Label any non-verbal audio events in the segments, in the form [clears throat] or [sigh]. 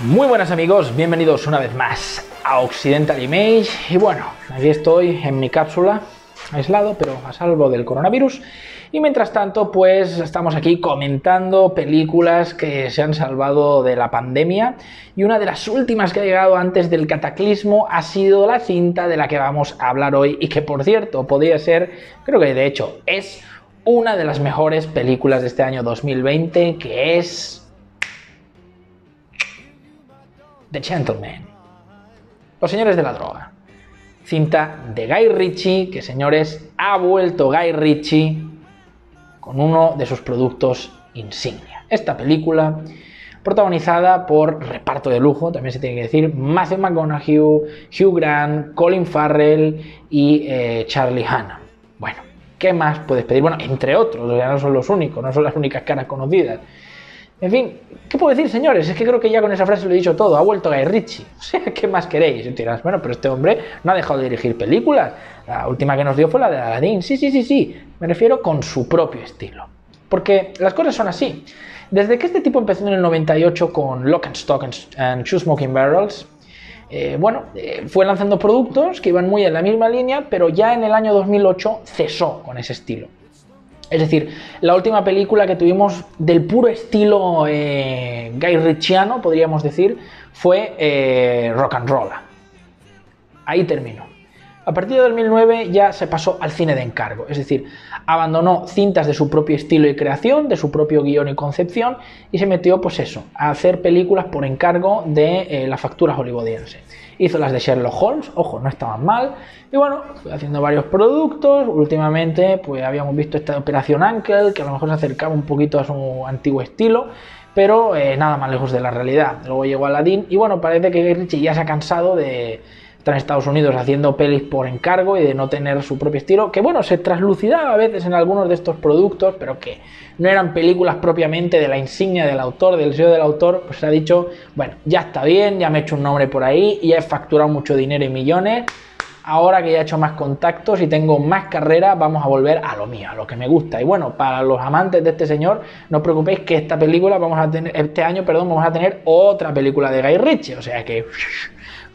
Muy buenas amigos, bienvenidos una vez más a Occidental Image. Y bueno, aquí estoy en mi cápsula, aislado pero a salvo del coronavirus. Y mientras tanto pues estamos aquí comentando películas que se han salvado de la pandemia. Y una de las últimas que ha llegado antes del cataclismo ha sido la cinta de la que vamos a hablar hoy y que por cierto podría ser, creo que de hecho es una de las mejores películas de este año 2020 que es The Gentleman. Los señores de la droga. Cinta de Guy Ritchie, que señores, ha vuelto Guy Ritchie con uno de sus productos insignia. Esta película, protagonizada por reparto de lujo, también se tiene que decir, Matthew McConaughey, Hugh Grant, Colin Farrell y eh, Charlie Hanna. Bueno, ¿qué más puedes pedir? Bueno, entre otros, ya no son los únicos, no son las únicas caras conocidas. En fin, ¿qué puedo decir, señores? Es que creo que ya con esa frase lo he dicho todo. Ha vuelto Guy Ritchie. [laughs] O sea, ¿qué más queréis? Y dirás, bueno, pero este hombre no ha dejado de dirigir películas. La última que nos dio fue la de Aladdin. Sí, sí, sí, sí. Me refiero con su propio estilo. Porque las cosas son así. Desde que este tipo empezó en el 98 con Lock and Stock and Two Smoking Barrels, eh, bueno, eh, fue lanzando productos que iban muy en la misma línea, pero ya en el año 2008 cesó con ese estilo. Es decir, la última película que tuvimos del puro estilo eh, Guy Ritchiano, podríamos decir, fue eh, Rock and Roll. Ahí terminó. A partir de 2009 ya se pasó al cine de encargo, es decir, abandonó cintas de su propio estilo y creación, de su propio guion y concepción, y se metió, pues eso, a hacer películas por encargo de eh, la factura hollywoodiense. Hizo las de Sherlock Holmes, ojo, no estaban mal, y bueno, fue haciendo varios productos. Últimamente, pues habíamos visto esta Operación Uncle, que a lo mejor se acercaba un poquito a su antiguo estilo, pero eh, nada más lejos de la realidad. Luego llegó Aladdin, y bueno, parece que Richie ya se ha cansado de en Estados Unidos haciendo pelis por encargo y de no tener su propio estilo, que bueno, se traslucidaba a veces en algunos de estos productos, pero que no eran películas propiamente de la insignia del autor, del sello del autor, pues se ha dicho, bueno, ya está bien, ya me he hecho un nombre por ahí y ya he facturado mucho dinero y millones, ahora que ya he hecho más contactos y tengo más carrera, vamos a volver a lo mío, a lo que me gusta. Y bueno, para los amantes de este señor, no os preocupéis que esta película vamos a tener, este año, perdón, vamos a tener otra película de Guy Ritchie, o sea que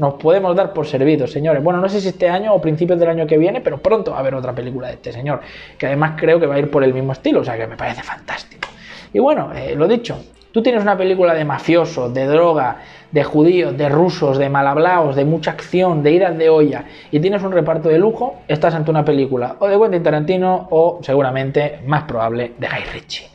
nos podemos dar por servidos, señores. Bueno, no sé si este año o principios del año que viene, pero pronto va a haber otra película de este señor, que además creo que va a ir por el mismo estilo, o sea que me parece fantástico. Y bueno, eh, lo dicho, tú tienes una película de mafiosos, de droga, de judíos, de rusos, de malhablaos, de mucha acción, de idas de olla, y tienes un reparto de lujo, estás ante una película o de Quentin Tarantino o seguramente más probable de Guy Ritchie.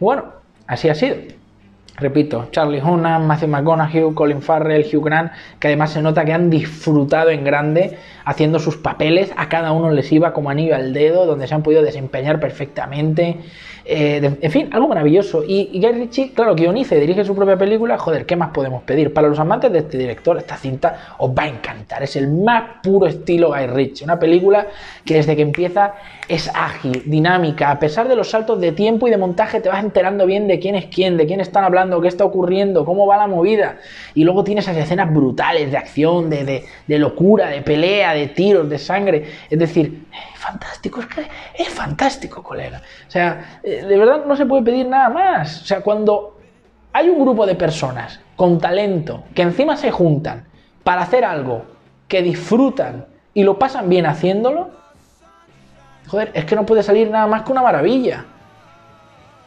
Bueno, así ha sido. Repito, Charlie Hunnam, Matthew McConaughey, Colin Farrell, Hugh Grant, que además se nota que han disfrutado en grande haciendo sus papeles, a cada uno les iba como anillo al dedo, donde se han podido desempeñar perfectamente. Eh, en fin, algo maravilloso. Y, y Guy Ritchie, claro, guioniza y dirige su propia película, joder, ¿qué más podemos pedir? Para los amantes de este director, esta cinta os va a encantar. Es el más puro estilo Guy Ritchie. Una película que desde que empieza es ágil, dinámica. A pesar de los saltos de tiempo y de montaje, te vas enterando bien de quién es quién, de quién están hablando, qué está ocurriendo, cómo va la movida. Y luego tienes esas escenas brutales de acción, de, de, de locura, de pelea, de tiros, de sangre. Es decir, fantástico, es que es fantástico, colega. O sea, de verdad no se puede pedir nada más. O sea, cuando hay un grupo de personas con talento que encima se juntan para hacer algo que disfrutan y lo pasan bien haciéndolo, joder, es que no puede salir nada más que una maravilla.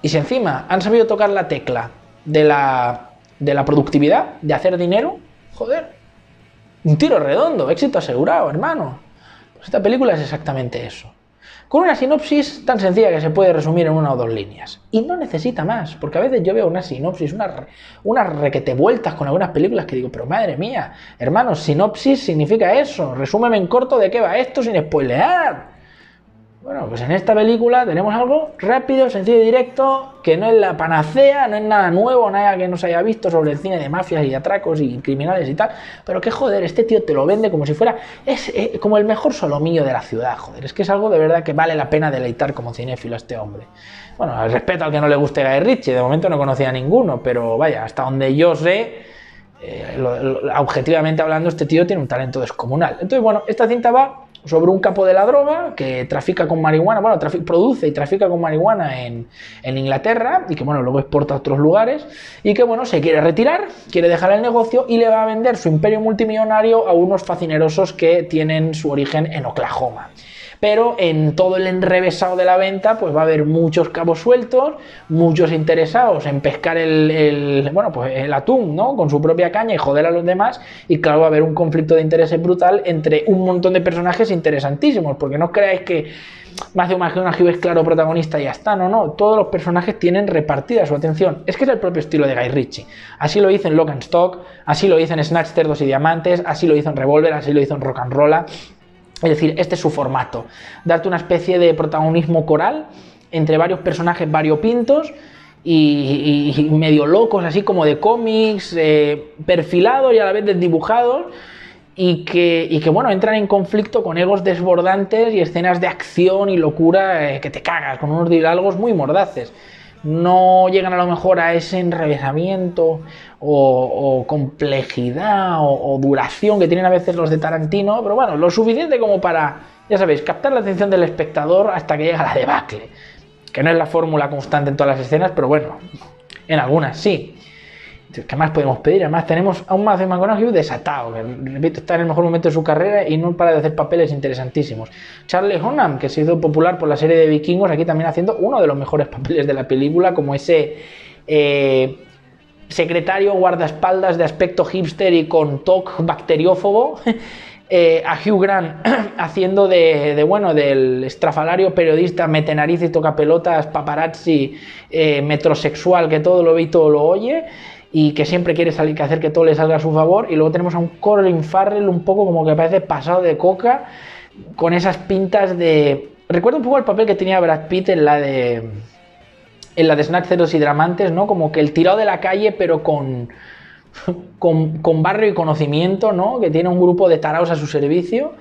Y si encima han sabido tocar la tecla de la, de la productividad, de hacer dinero, joder, un tiro redondo, éxito asegurado, hermano. Pues esta película es exactamente eso. Con una sinopsis tan sencilla que se puede resumir en una o dos líneas. Y no necesita más, porque a veces yo veo una sinopsis, unas una requete vueltas con algunas películas que digo, pero madre mía, hermanos, sinopsis significa eso. Resúmeme en corto de qué va esto sin spoilear. Bueno, pues en esta película tenemos algo rápido, sencillo y directo, que no es la panacea, no es nada nuevo, nada que no se haya visto sobre el cine de mafias y atracos y criminales y tal, pero que joder, este tío te lo vende como si fuera, es eh, como el mejor solomillo de la ciudad, joder, es que es algo de verdad que vale la pena deleitar como cinéfilo a este hombre. Bueno, al respeto al que no le guste Guy Ritchie, de momento no conocía a ninguno, pero vaya, hasta donde yo sé, eh, objetivamente hablando, este tío tiene un talento descomunal. Entonces, bueno, esta cinta va sobre un capo de la droga que trafica con marihuana, bueno, produce y trafica con marihuana en, en, Inglaterra y que, bueno, luego exporta a otros lugares y que, bueno, se quiere retirar, quiere dejar el negocio y le va a vender su imperio multimillonario a unos facinerosos que tienen su origen en Oklahoma pero en todo el enrevesado de la venta pues va a haber muchos cabos sueltos, muchos interesados en pescar el, bueno, pues el atún, ¿no? Con su propia caña y joder a los demás y claro va a haber un conflicto de intereses brutal entre un montón de personajes interesantísimos, porque no creáis que más de una es claro protagonista y ya está, no, no, todos los personajes tienen repartida su atención. Es que es el propio estilo de Guy Ritchie. Así lo hizo en Lock and Stock, así lo hizo en Snatch, Cerdos y Diamantes, así lo hizo en Revolver, así lo hizo en Rock and Rolla. Es decir, este es su formato. Darte una especie de protagonismo coral entre varios personajes variopintos y, y, medio locos, así como de cómics, eh, perfilados y a la vez desdibujados, y que, y que, bueno, entran en conflicto con egos desbordantes y escenas de acción y locura eh, que te cagas, con unos diálogos muy mordaces no llegan a lo mejor a ese enrevesamiento o, complejidad o, duración que tienen a veces los de Tarantino, pero bueno, lo suficiente como para, ya sabéis, captar la atención del espectador hasta que llega la debacle. Que no es la fórmula constante en todas las escenas, pero bueno, en algunas sí. ¿Qué más podemos pedir? Además, tenemos a un Matthew McConaughey desatado, que repito, está en el mejor momento de su carrera y no para de hacer papeles interesantísimos. Charlie Hunnam, que se hizo popular por la serie de vikingos, aquí también haciendo uno de los mejores papeles de la película, como ese eh, secretario guardaespaldas de aspecto hipster y con toque bacteriófobo. [laughs] Eh, a Hugh Grant [clears throat] haciendo de, bueno del estrafalario periodista metenariz y tocapelotas paparazzi eh, metrosexual que todo lo ve y todo lo oye y que siempre quiere salir, que hacer que todo le salga a su favor. Y luego tenemos a un Colin Farrell un poco como que parece pasado de coca, con esas pintas de... Recuerdo un poco el papel que tenía Brad Pitt en la de... En la de Snatch Ceros y Dramantes, ¿no? Como que el tirado de la calle, pero con, [laughs] con, con barrio y conocimiento, ¿no? Que tiene un grupo de taraos a su servicio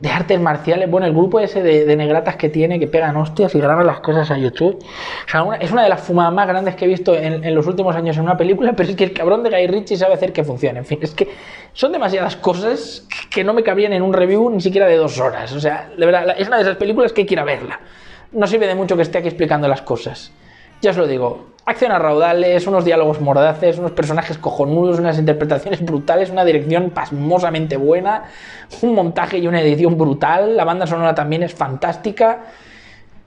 de artes marciales. Bueno, el grupo ese de, negratas que tiene, que pegan hostias y graban las cosas a YouTube. O sea, es una de las fumadas más grandes que he visto en, los últimos años en una película, [laughs] pero es que el cabrón de Guy Ritchie sabe hacer que funcione. En fin, es que son demasiadas cosas que no me cabrían en un review ni siquiera de dos horas. O sea, de verdad, es una de esas películas que hay que ir a verla. No sirve de mucho que esté aquí explicando las cosas. Ya os lo digo, acción a raudales, unos diálogos mordaces, unos personajes cojonudos, unas interpretaciones brutales, una dirección pasmosamente buena, un montaje y una edición brutal, la banda sonora también es fantástica.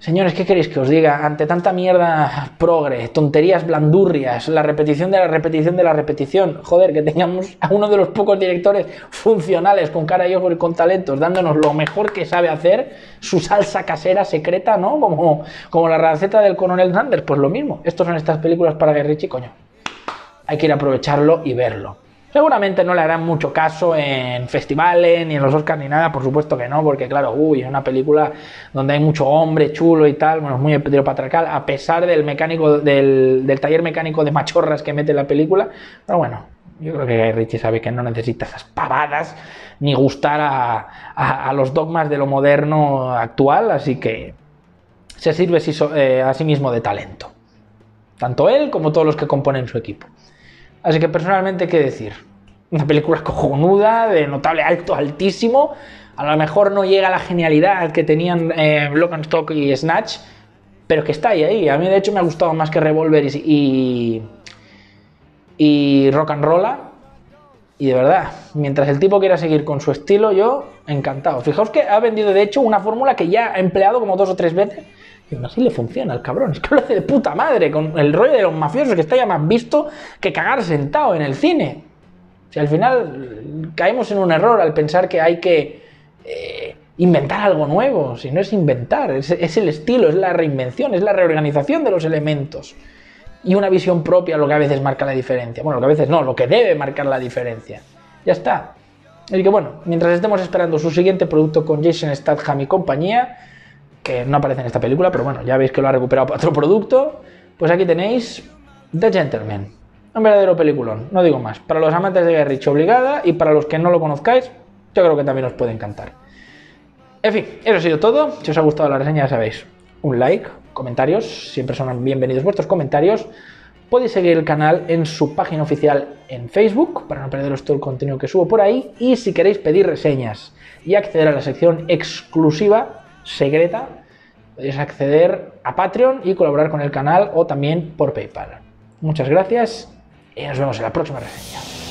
Señores, ¿qué queréis que os diga? Ante tanta mierda progre, tonterías blandurrias, la repetición de la repetición de la repetición, joder, que tengamos a uno de los pocos directores funcionales con cara y ojos y con talentos, dándonos lo mejor que sabe hacer, su salsa casera secreta, ¿no? Como, como la receta del coronel Sanders, pues lo mismo. Estos son estas películas para Guerrichi, coño. Hay que ir a aprovecharlo y verlo. Seguramente no le harán mucho caso en festivales, ni en los Oscars, ni nada, por supuesto que no, porque claro, uy, es una película donde hay mucho hombre chulo y tal, bueno, es muy heteropatriarcal, a pesar del mecánico, del, taller mecánico de machorras que mete la película, pero bueno, yo creo que Richie sabe que no necesita esas pavadas ni gustar a, los dogmas de lo moderno actual, así que se sirve eh, a sí mismo de talento. Tanto él como todos los que componen su equipo. Así que personalmente, ¿qué decir? Una película cojonuda, de notable alto, altísimo. A lo mejor no llega a la genialidad que tenían eh, Lock and Stock y Snatch, pero que está ahí, ahí. A mí, de hecho, me ha gustado más que Revolver y, y, Rock and Rolla. Y de verdad, mientras el tipo quiera seguir con su estilo, yo encantado. Fijaos que ha vendido, de hecho, una fórmula que ya ha empleado como dos o tres veces y así le funciona al cabrón. Es que lo hace de puta madre con el rollo de los mafiosos que está ya más visto que cagar sentado en el cine. Si al final caemos en un error al pensar que hay que eh, inventar algo nuevo. Si no es inventar, es, es, el estilo, es la reinvención, es la reorganización de los elementos. Y una visión propia lo que a veces marca la diferencia. Bueno, lo que a veces no, lo que debe marcar la diferencia. Ya está. Así que bueno, mientras estemos esperando su siguiente producto con Jason Statham y compañía, que no aparece en esta película, pero bueno, ya veis que lo ha recuperado para otro producto. Pues aquí tenéis The Gentleman. Un verdadero peliculón, no digo más. Para los amantes de Guerrich obligada y para los que no lo conozcáis, yo creo que también os puede encantar. En fin, eso ha sido todo. Si os ha gustado la reseña, ya sabéis, un like, comentarios, siempre son bienvenidos vuestros comentarios. Podéis seguir el canal en su página oficial en Facebook para no perderos todo el contenido que subo por ahí. Y si queréis pedir reseñas y acceder a la sección exclusiva, secreta, podéis acceder a Patreon y colaborar con el canal o también por PayPal. Muchas gracias y nos vemos en la próxima reseña.